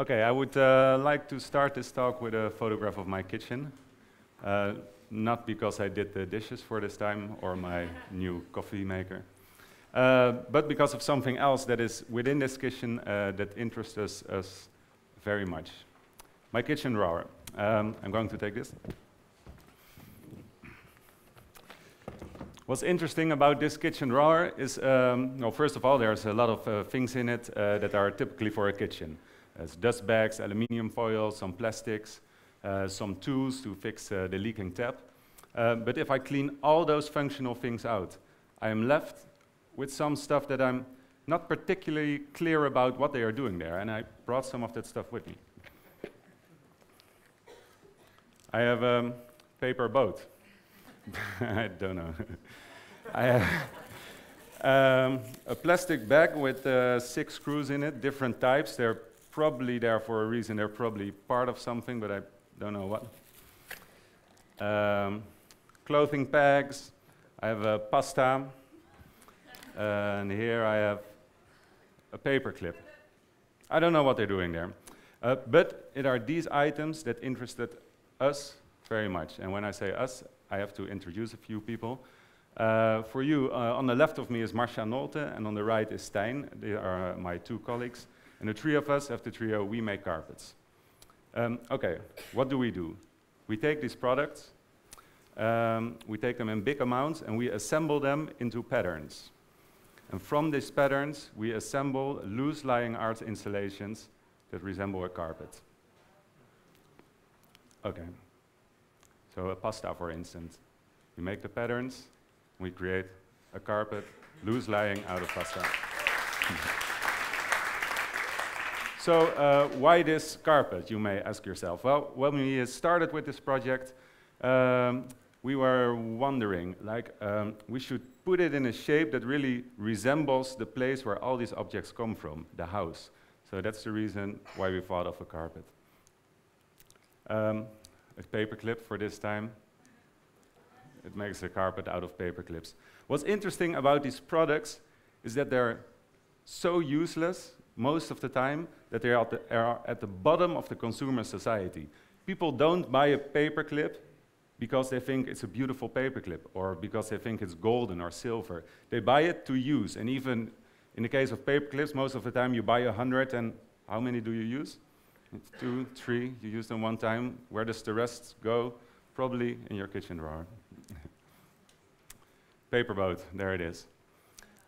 Okay, I would uh, like to start this talk with a photograph of my kitchen. Uh, not because I did the dishes for this time or my new coffee maker, uh, but because of something else that is within this kitchen uh, that interests us, us, very much. My kitchen drawer. Um, I'm going to take this. What's interesting about this kitchen drawer is, um, well, first of all, there's a lot of uh, things in it uh, that are typically for a kitchen. There's dust bags, aluminium foil, some plastics, uh, some tools to fix uh, the leaking tap. Uh, but if I clean all those functional things out, I am left with some stuff that I'm not particularly clear about what they are doing there, and I brought some of that stuff with me. I have a paper boat. I don't know. I have um, a plastic bag with uh, six screws in it, different types. They're probably there for a reason. They're probably part of something, but I don't know what. Um, clothing bags. I have a pasta. and here I have a paper clip. I don't know what they're doing there. Uh, but it are these items that interested us very much. And when I say us, I have to introduce a few people. Uh, for you, uh, on the left of me is Marcia Nolte, and on the right is Stijn. They are my two colleagues. And the three of us have the trio, we make carpets. Um, okay, what do we do? We take these products, um, we take them in big amounts, and we assemble them into patterns. And from these patterns, we assemble loose-lying art installations that resemble a carpet. Okay, so a pasta, for instance. We make the patterns, we create a carpet, loose-lying out of pasta. So uh, why this carpet, you may ask yourself? Well, when we started with this project, um, we were wondering, like, um, we should put it in a shape that really resembles the place where all these objects come from, the house. So that's the reason why we thought of a carpet. Um, a paper clip for this time. It makes a carpet out of paper clips. What's interesting about these products is that they're so useless most of the time that they are at the, are at the bottom of the consumer society. People don't buy a paperclip because they think it's a beautiful paperclip or because they think it's golden or silver. They buy it to use, and even in the case of paperclips, most of the time you buy a hundred, and how many do you use? It's two, three, you use them one time. Where does the rest go? Probably in your kitchen drawer. Paper boat, there it is.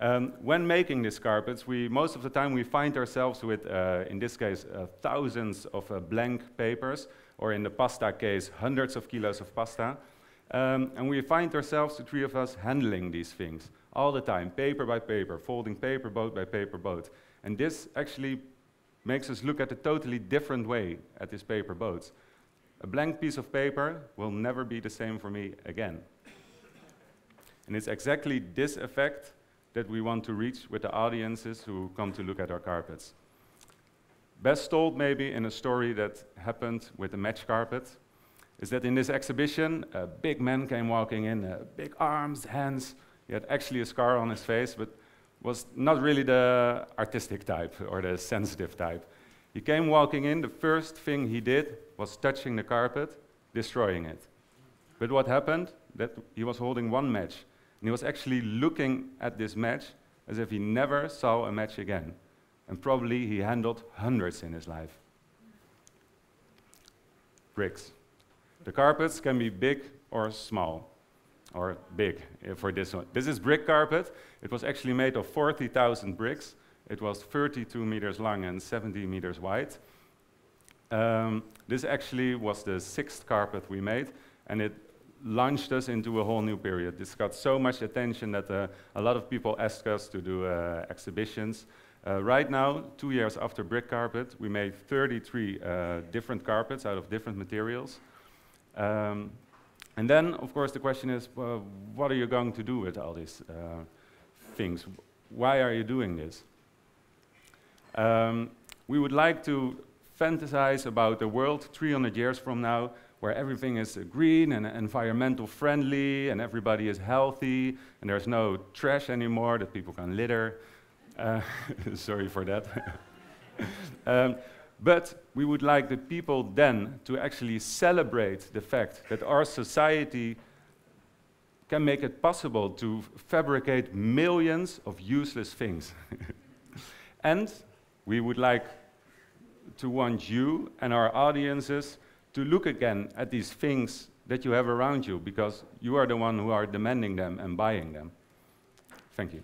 Um, when making these carpets, we, most of the time we find ourselves with, uh, in this case, uh, thousands of uh, blank papers, or in the pasta case, hundreds of kilos of pasta. Um, and we find ourselves, the three of us, handling these things all the time, paper by paper, folding paper boat by paper boat. And this actually makes us look at a totally different way at these paper boats. A blank piece of paper will never be the same for me again. And it's exactly this effect that we want to reach with the audiences who come to look at our carpets. Best told maybe in a story that happened with the match carpet is that in this exhibition, a big man came walking in, uh, big arms, hands. He had actually a scar on his face, but was not really the artistic type or the sensitive type. He came walking in, the first thing he did was touching the carpet, destroying it. But what happened? That he was holding one match. And he was actually looking at this match as if he never saw a match again. And probably he handled hundreds in his life. Bricks. The carpets can be big or small, or big uh, for this one. This is brick carpet. It was actually made of 40,000 bricks. It was 32 meters long and 70 meters wide. Um, this actually was the sixth carpet we made, and it launched us into a whole new period. This got so much attention that uh, a lot of people asked us to do uh, exhibitions. Uh, right now, two years after brick carpet, we made 33 uh, different carpets out of different materials. Um, and then, of course, the question is, well, what are you going to do with all these uh, things? Why are you doing this? Um, we would like to fantasize about the world 300 years from now where everything is green and environmental friendly and everybody is healthy and there's no trash anymore that people can litter. Uh, sorry for that. um, But we would like the people then to actually celebrate the fact that our society can make it possible to fabricate millions of useless things. and we would like to want you and our audiences to look again at these things that you have around you because you are the one who are demanding them and buying them. Thank you.